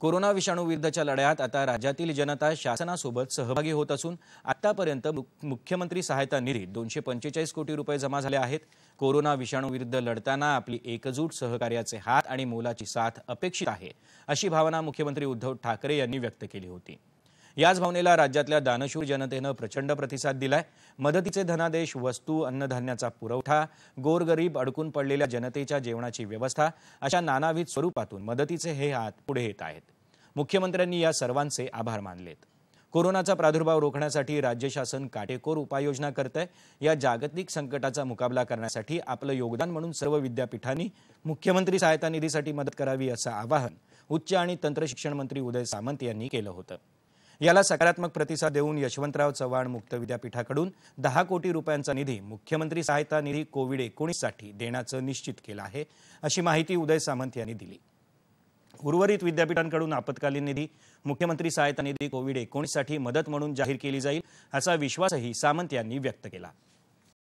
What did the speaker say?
Corona विषाणू विरुद्धच्या लढ्यात आता राज्यातील जनता शासनासोबत सहभागी होत असून आतापर्यंत मुख- मुख्यमंत्री सहायता निधीत दोनशे पंचेचाळीस कोटी रुपये जमा झाले आहेत. कोरोना विषाणू विरुद्ध लढताना आपली एकजूट सहकार्याचे हात आणि मोलाची साथ अपेक्षित आहे अशी भावना मुख्यमंत्री उद्धव ठाकरे यांनी व्यक्त केली होती. याच भावनेला राज्यातल्या दानशूर जनतेनं प्रचंड प्रतिसाद दिलाय. मदतीचे धनादेश वस्तू अन्नधान्याचा पुरवठा गोरगरीब अडकून पडलेल्या जनतेच्या जेवणाची व्यवस्था अशा नानाविध स्वरूपातून मदतीचे हे हात पुढे येत आहेत. मुख्यमंत्र्यांनी या सर्वांचे आभार मानलेत. कोरोनाचा प्रादुर्भाव रोखण्यासाठी राज्य शासन काटेकोर उपाययोजना करतंय. या जागतिक संकटाचा मुकाबला करण्यासाठी आपलं योगदान म्हणून सर्व विद्यापीठांनी मुख्यमंत्री सहायता निधीसाठी मदत करावी असं आवाहन उच्च आणि तंत्रशिक्षण मंत्री उदय सामंत यांनी केलं होतं. याला सकारात्मक प्रतिसाद देऊन यशवंतराव चव्हाण मुक्त विद्यापीठाकडून दहा कोटी रुपयांचा निधी मुख्यमंत्री सहायता निधी कोविड एकोणीससाठी देण्याचं निश्चित केलं आहे अशी माहिती उदय सामंत यांनी दिली. उर्वरित विद्यापीठांकडून आपत्कालीन निधी मुख्यमंत्री सहायता निधी कोविड एकोणीससाठी मदत म्हणून जाहीर केली जाईल असा विश्वासही सामंत यांनी व्यक्त केला.